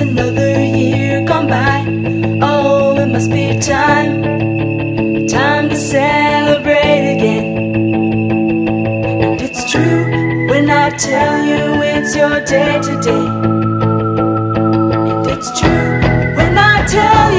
another year gone by. Oh, it must be time, time to celebrate again. And it's true when I tell you it's your day today. And it's true when I tell